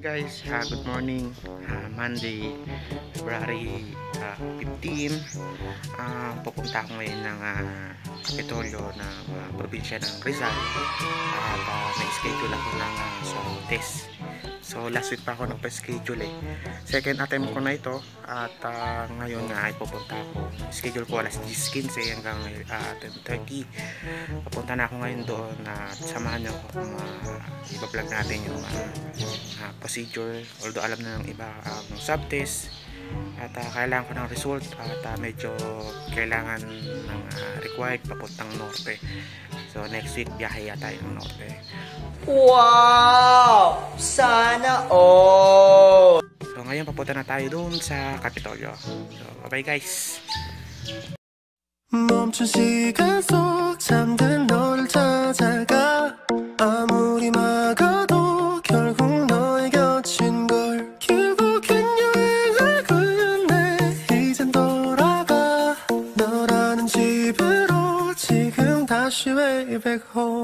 guys, uh, good morning. Uh, Monday, February uh, 15 uh, Pupunta ako ngayon ng uh, ng uh, probinsya ng Rizal. At uh, may schedule ako ng uh, swab test So last week pa ako nagpa-schedule eh. Second attempt ko na ito At uh, ngayon nga ay pupunta ako. Schedule ko alas 10.15 hanggang uh, 10.30 Pupunta na ako ngayon doon At samahan niyo ako uh, Iba-vlog natin yung uh, uh, procedure. Although alam na ng iba ang um, subtest at uh, kailangan ko ng result at uh, medyo kailangan ng uh, required papuntang norte so next week biyahe tayo ng norte Wow! Sana all! so ngayon papunta na tayo doon sa Kapitolyo so bye bye guys 멈춘 시간 속 잠든 너를 찾아가 아무리 막아 虚伪与背后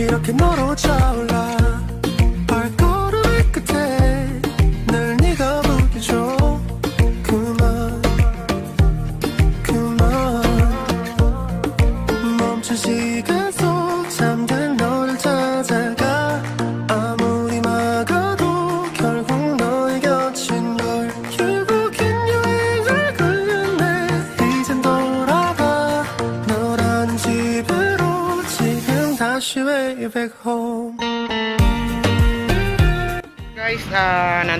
이렇게 너로 차올라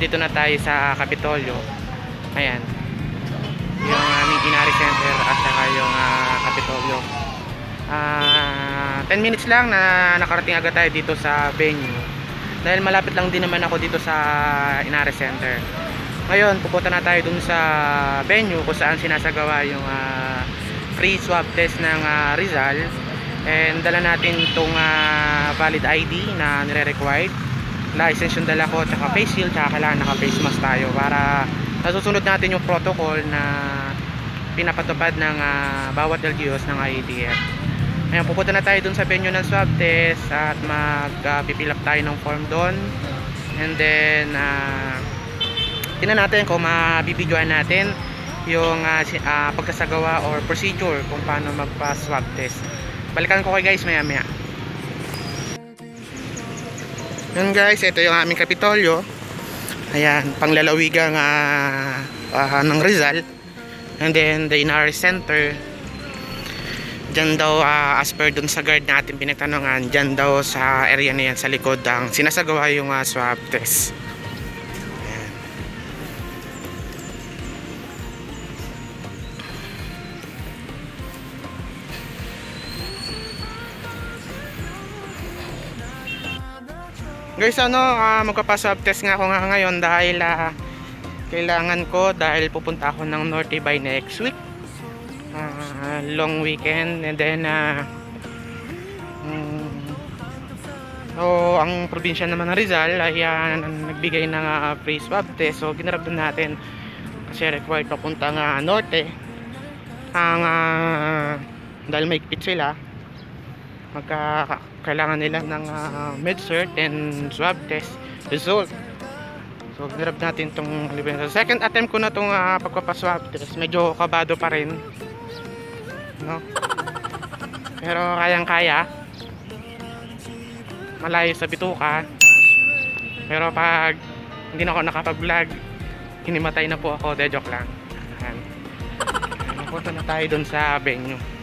nandito na tayo sa Kapitolyo. Ayan. Yung aming Inari Center at saka yung ah, Kapitolyo. Ah 10 minutes lang na nakarating agad tayo dito sa venue. Dahil malapit lang din naman ako dito sa Inari Center. Ngayon pupunta na tayo dun sa venue kung saan sinasagawa yung ah, free swab test ng ah, Rizal. And dala natin itong ah, valid ID na nire-required license yung dala ko tsaka face shield tsaka kailangan naka face mask tayo para nasusunod natin yung protocol na pinapatupad ng ah, bawat LGUs ng IATF ngayon pupunta na tayo dun sa venue ng swab test at mag uh, pipil up tayo ng form doon and then uh, tingnan natin kung mabibidyoan natin yung uh, ah, pagkasagawa or procedure kung paano magpa swab test. Balikan ko kay guys maya maya yun guys, ito yung aming kapitolyo. Ayan, panglalawigang uh, uh, ng Rizal. And then the Inari Center. Diyan daw, uh, as per dun sa guard natin pinagtanungan, diyan daw sa area na yan sa likod ang sinasagawa yung uh, swab test. Guys, ano, uh, magpapaswab test nga ako nga ngayon dahil ah, kailangan ko dahil pupunta ako ng Norte by next week. Ah, long weekend and then ah, mm, so, ang probinsya naman ng Rizal ay ah, nagbigay ng ah, free swab test. So, ginarap din natin kasi required papunta nga Norte. Ang ah, dahil may sila, magka kailangan nila ng uh, med cert and swab test result. So grab natin itong sa second attempt ko na itong uh, pagpapaswab test. Medyo kabado pa rin. No? Pero kayang kaya malayo sa bituka. Pero pag hindi na ako nakapag vlog hinimatay na po ako. De joke lang. Ayan. Punta na tayo dun sa venue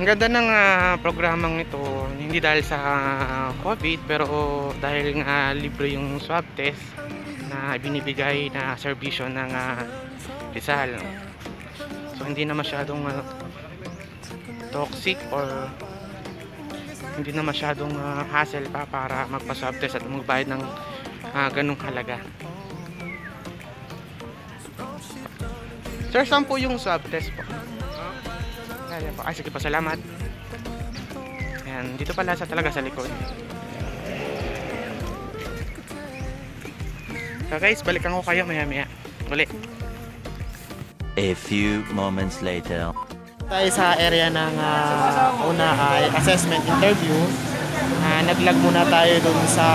Ang ganda ng ah, programang ito, hindi dahil sa COVID, pero dahil nga libre yung swab test na binibigay na serbisyo ng ah, Rizal. So hindi na masyadong ah, toxic or hindi na masyadong ah, hassle pa para magpa-swab test at magbayad ng ah, ganung halaga. Sir, saan po yung swab test po? Ayan po. Ay, sige po, salamat. Ayan, dito pala sa talaga sa likod. So guys, balikan ko kayo maya maya. Uli. A few moments later. Tayo sa area ng ah, una ay assessment interview. Ah, naglag muna tayo dun sa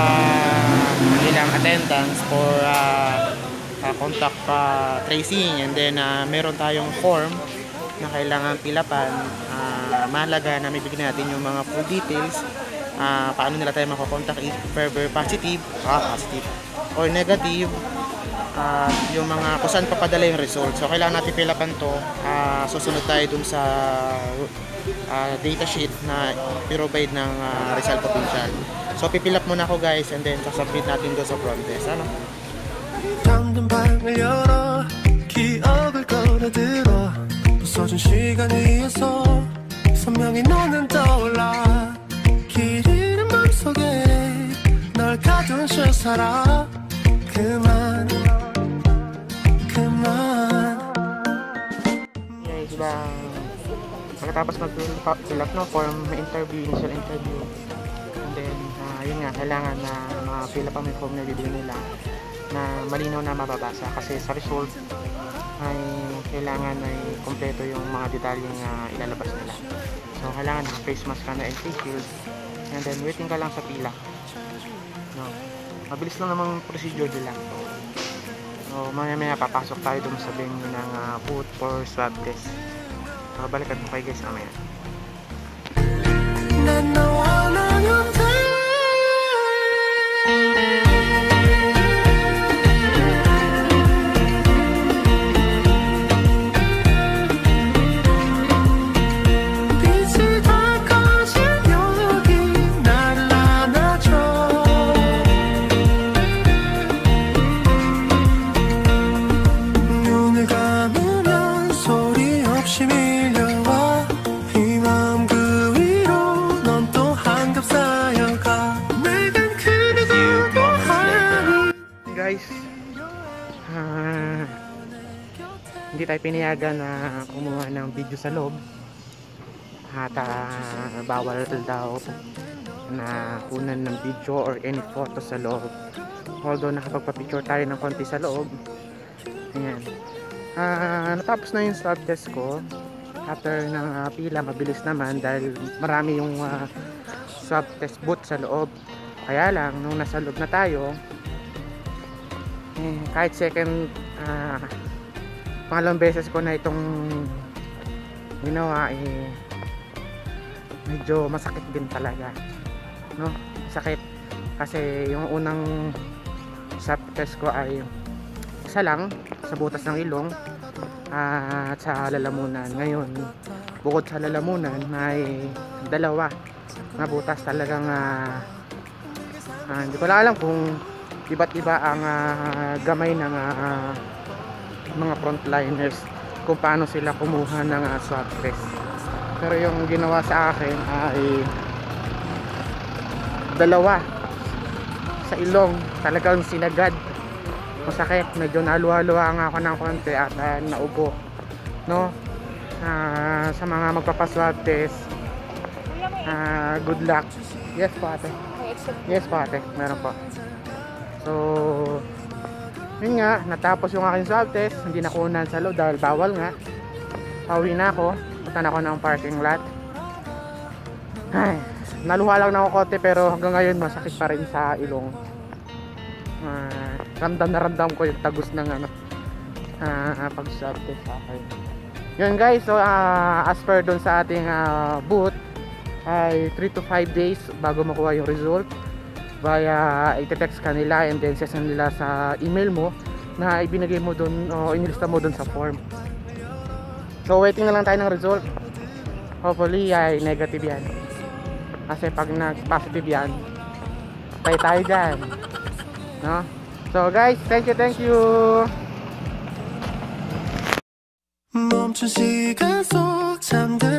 ilang attendance for ah, ah, contact ah, tracing and then ah, meron tayong form na kailangan pilapan. Ah, mahalaga na may bigyan natin yung mga full details. Ah, paano nila tayo makokontak if ever positive, ah, positive or negative ah, yung mga kung saan papadala yung result. So, kailangan natin pilapan to. Ah, susunod tayo dun sa ah, data sheet na provide ng ah, Rizal Provincial. So, pipilap muna ako guys and then sasubmit natin doon sa front desk. Ano? 잠든 방을 열어 기억을 꺼내들어 부서진 시간 위에서 선명히 너는 떠올라 길 잃은 맘속에 널 가둔 채 살아 그만 그만 Guys, bang pagkatapos mag-fill up no form may interview, initial interview. And then, ah, yun nga, kailangan na ma-fill up ang may form na bibigyan nila na malinaw na mababasa kasi sa result ay kailangan ay kompleto yung mga detalyeng ah, ilalabas nila. So, kailangan face mask ka na and face shield and then waiting ka lang sa pila. No. Mabilis lang namang procedure nila. So, maya maya papasok tayo dun sa venue ng ah, booth for swab test. So, balikan mo kayo guys mamaya. Hindi tayo pinayagan na kumuha ng video sa loob. At ah, bawal daw na kunan ng video or any photo sa loob. Although nakapagpa-picture tayo ng konti sa loob. Ayan. Ah, natapos na yung swab test ko. After ng ah, pila mabilis naman dahil marami yung ah, swab test booth sa loob. Kaya lang nung nasa loob na tayo eh, kahit second ah pangalawang beses ko na itong ginawa eh medyo masakit din talaga no? Sakit kasi yung unang swab test ko ay isa lang sa butas ng ilong ah, at sa lalamunan. Ngayon bukod sa lalamunan ay dalawa na butas talagang ah, ah, hindi ko alam kung iba't iba ang ah, gamay ng ah, mga frontliners kung paano sila kumuha ng ah, swab test. Pero yung ginawa sa akin ay dalawa. Sa ilong talagang sinagad. Masakit. Medyo naluha-luha nga ako ng konti at ah, naubo. No? Ah, sa mga magpapaswab test ah, good luck. Yes po ate. Yes po ate. Meron po. So yun nga natapos yung aking swab test. Hindi na kunan sa loob dahil bawal nga. Pauwi na ako. Punta na ako ng parking lot. Ay naluha lang na ako konti pero hanggang ngayon masakit pa rin sa ilong. Ah, ramdam na ramdam ko yung tagus ng ano ah, pag swab test sa akin. Yun guys so ah, as per dun sa ating ah, booth ay 3 to 5 days bago makuha yung result via itetext ka nila and then sesend nila sa email mo na ibinigay mo doon o inilista mo doon sa form. So waiting na lang tayo ng result. Hopefully ay negative yan. Kasi pag nag positive yan patay tayo dyan. No? so guys thank you thank you. 멈춘 시간 속 잠든